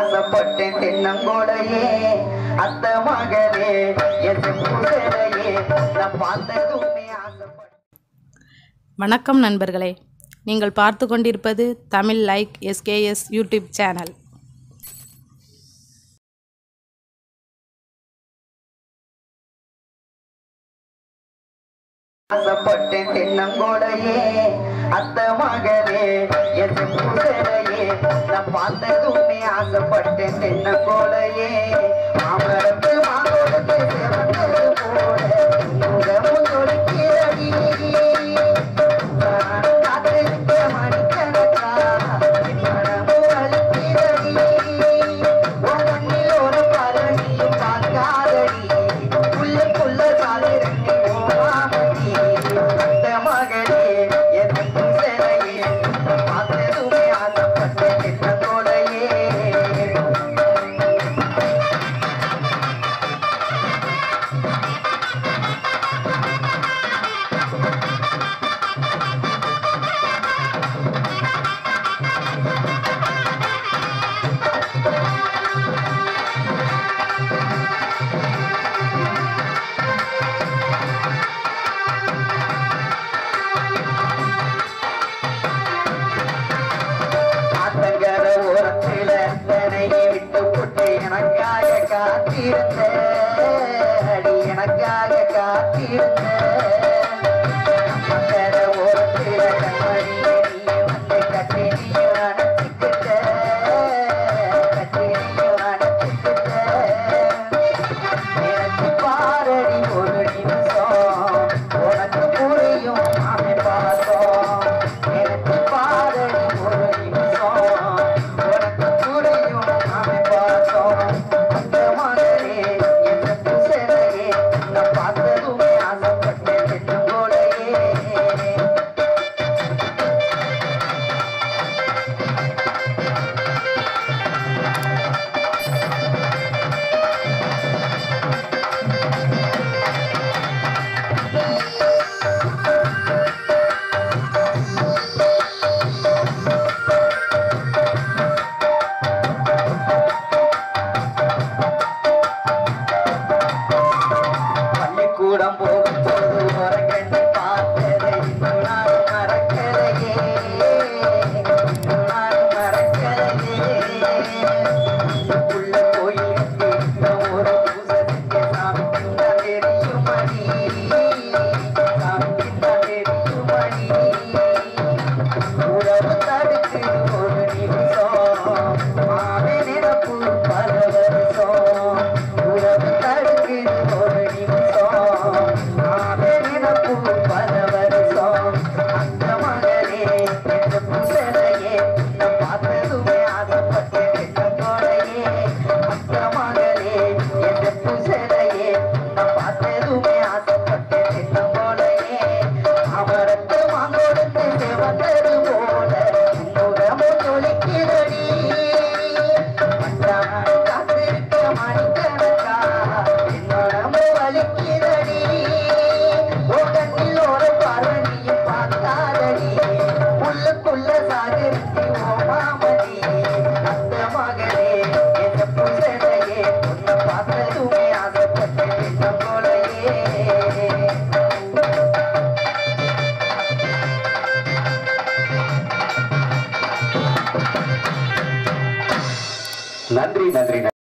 ஆசைப்பட்டேன் தென்னங்கோடையே அத்த மகனே வணக்கம் நண்பர்களே. நீங்கள் பார்த்து கொண்டிருப்பது Tamil like SKS YouTube channel. ஆசைப்பட்டேன் அத்த மகனே நான் பார்த்ததுமே ஆசைப்பட்டேன் என்ன போல गाय गाती है। Thank you. உள்ளுக்குள்ள சாதிருத்தி ஓமாமணி அந்த மகனே என் புசனையே உன்னை பார்த்ததுமே நன்றி நன்றி.